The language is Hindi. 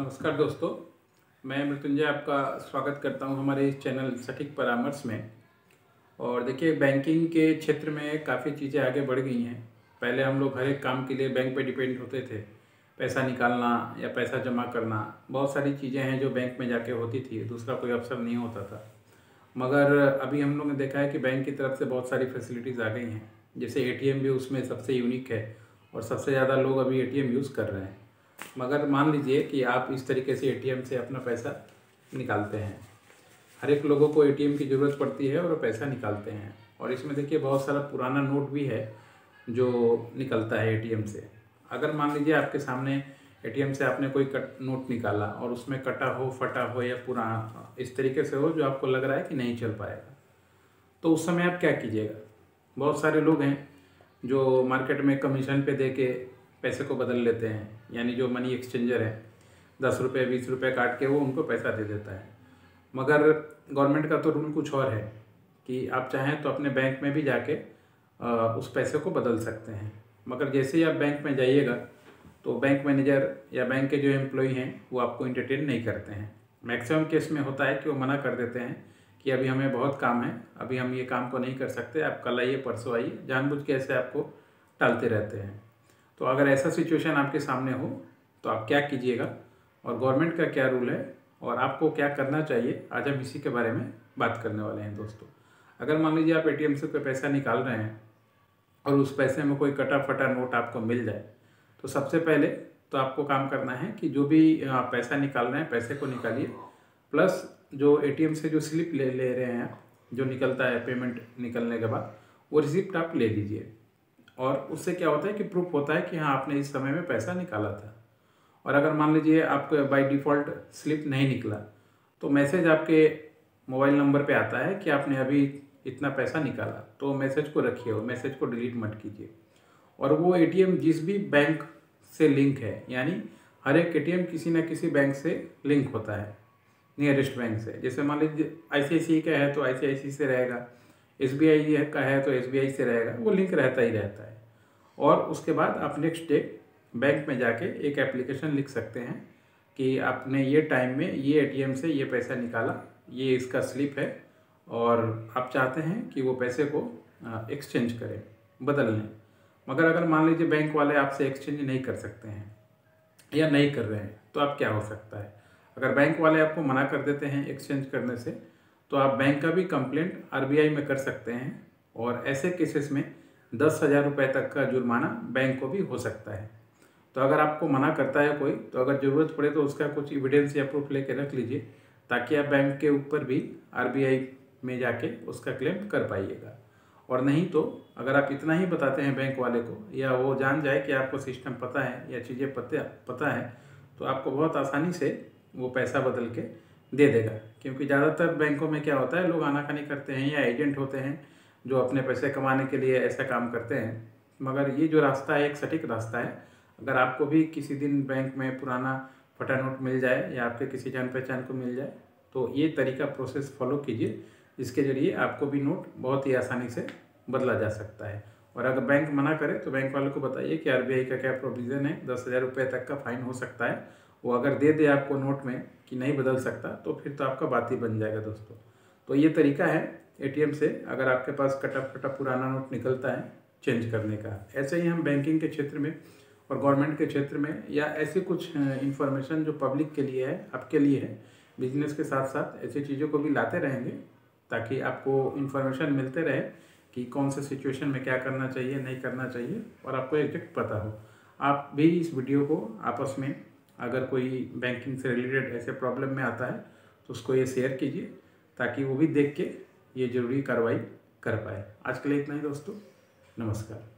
नमस्कार दोस्तों, मैं मृत्युंजय आपका स्वागत करता हूँ हमारे इस चैनल सटीक परामर्श में। और देखिए, बैंकिंग के क्षेत्र में काफ़ी चीज़ें आगे बढ़ गई हैं। पहले हम लोग हर एक काम के लिए बैंक पे डिपेंड होते थे। पैसा निकालना या पैसा जमा करना, बहुत सारी चीज़ें हैं जो बैंक में जाके होती थी, दूसरा कोई अवसर नहीं होता था। मगर अभी हम लोग ने देखा है कि बैंक की तरफ़ से बहुत सारी फैसिलिटीज़ आ गई हैं। जैसे एटीएम भी उसमें सबसे यूनिक है और सबसे ज़्यादा लोग अभी एटीएम यूज़ कर रहे हैं। मगर मान लीजिए कि आप इस तरीके से एटीएम से अपना पैसा निकालते हैं। हर एक लोगों को एटीएम की ज़रूरत पड़ती है और पैसा निकालते हैं। और इसमें देखिए बहुत सारा पुराना नोट भी है जो निकलता है एटीएम से। अगर मान लीजिए आपके सामने एटीएम से आपने कोई कट नोट निकाला और उसमें कटा हो, फटा हो या पुराना इस तरीके से हो जो आपको लग रहा है कि नहीं चल पाएगा तो उस समय आप क्या कीजिएगा? बहुत सारे लोग हैं जो मार्केट में कमीशन पे दे के पैसे को बदल लेते हैं। यानी जो मनी एक्सचेंजर है, दस रुपये बीस रुपये काट के वो उनको पैसा दे देता है। मगर गवर्नमेंट का तो रूल कुछ और है कि आप चाहें तो अपने बैंक में भी जाके उस पैसे को बदल सकते हैं। मगर जैसे ही आप बैंक में जाइएगा तो बैंक मैनेजर या बैंक के जो एम्प्लॉय हैं, वो आपको इंटरटेन नहीं करते हैं। मैक्सिमम केस में होता है कि वो मना कर देते हैं कि अभी हमें बहुत काम है, अभी हम ये काम को नहीं कर सकते, आप कल आइए, परसों आइए, जानबूझ के ऐसे आपको टालते रहते हैं। तो अगर ऐसा सिचुएशन आपके सामने हो तो आप क्या कीजिएगा? और गवर्नमेंट का क्या रूल है? और आपको क्या करना चाहिए? आज हम इसी के बारे में बात करने वाले हैं दोस्तों। अगर मान लीजिए आप एटीएम से कोई पैसा निकाल रहे हैं और उस पैसे में कोई कटा फटा नोट आपको मिल जाए तो सबसे पहले तो आपको काम करना है कि जो भी आप पैसा निकाल रहे हैं, पैसे को निकालिए। प्लस जो एटीएम से जो स्लिप ले ले रहे हैं जो निकलता है पेमेंट निकलने के बाद, वो रिसिप्ट आप ले लीजिए। और उससे क्या होता है कि प्रूफ होता है कि हाँ आपने इस समय में पैसा निकाला था। और अगर मान लीजिए आपको बाई डिफ़ॉल्ट स्लिप नहीं निकला तो मैसेज आपके मोबाइल नंबर पे आता है कि आपने अभी इतना पैसा निकाला। तो मैसेज को रखिए और मैसेज को डिलीट मत कीजिए। और वो एटीएम जिस भी बैंक से लिंक है, यानी हर एक एटीएम किसी न किसी बैंक से लिंक होता है नियरेस्ट बैंक से। जैसे मान लीजिए आई का है तो आई से रहेगा। SBI का है तो SBI से रहेगा, वो लिंक रहता ही रहता है। और उसके बाद आप नेक्स्ट डे बैंक में जाके एक एप्लीकेशन लिख सकते हैं कि आपने ये टाइम में ये एटीएम से ये पैसा निकाला, ये इसका स्लिप है और आप चाहते हैं कि वो पैसे को एक्सचेंज करें, बदल लें। मगर अगर मान लीजिए बैंक वाले आपसे एक्सचेंज नहीं कर सकते हैं या नहीं कर रहे हैं तो आप क्या हो सकता है? अगर बैंक वाले आपको मना कर देते हैं एक्सचेंज करने से तो आप बैंक का भी कंप्लेंट आरबीआई में कर सकते हैं और ऐसे केसेस में दस हज़ार रुपये तक का जुर्माना बैंक को भी हो सकता है। तो अगर आपको मना करता है कोई तो अगर ज़रूरत पड़े तो उसका कुछ एविडेंस या प्रूफ लेके रख लीजिए, ताकि आप बैंक के ऊपर भी आरबीआई में जाके उसका क्लेम कर पाइएगा। और नहीं तो अगर आप इतना ही बताते हैं बैंक वाले को, या वो जान जाए कि आपको सिस्टम पता है या चीज़ें पता पता है तो आपको बहुत आसानी से वो पैसा बदल के दे देगा। क्योंकि ज़्यादातर बैंकों में क्या होता है, लोग आनाकानी करते हैं या एजेंट होते हैं जो अपने पैसे कमाने के लिए ऐसा काम करते हैं। मगर ये जो रास्ता है, एक सटीक रास्ता है। अगर आपको भी किसी दिन बैंक में पुराना फटा नोट मिल जाए या आपके किसी जान पहचान को मिल जाए तो ये तरीका प्रोसेस फॉलो कीजिए। जिसके ज़रिए आपको भी नोट बहुत ही आसानी से बदला जा सकता है। और अगर बैंक मना करे तो बैंक वालों को बताइए कि आरबीआई का क्या प्रोविज़न है? दस हज़ार रुपये तक का फाइन हो सकता है। वो अगर दे दे आपको नोट में कि नहीं बदल सकता तो फिर तो आपका बात ही बन जाएगा दोस्तों। तो ये तरीका है एटीएम से, अगर आपके पास कटा फटा पुराना नोट निकलता है चेंज करने का। ऐसे ही हम बैंकिंग के क्षेत्र में और गवर्नमेंट के क्षेत्र में या ऐसी कुछ इन्फॉर्मेशन जो पब्लिक के लिए है, आपके लिए है बिज़नेस के साथ साथ ऐसी चीज़ों को भी लाते रहेंगे, ताकि आपको इन्फॉर्मेशन मिलते रहे कि कौन से सिचुएशन में क्या करना चाहिए, नहीं करना चाहिए, और आपको एग्जैक्ट पता हो। आप भी इस वीडियो को आपस में अगर कोई बैंकिंग से रिलेटेड ऐसे प्रॉब्लम में आता है तो उसको ये शेयर कीजिए, ताकि वो भी देख के ये ज़रूरी कार्रवाई कर पाए। आज के लिए इतना ही दोस्तों, नमस्कार।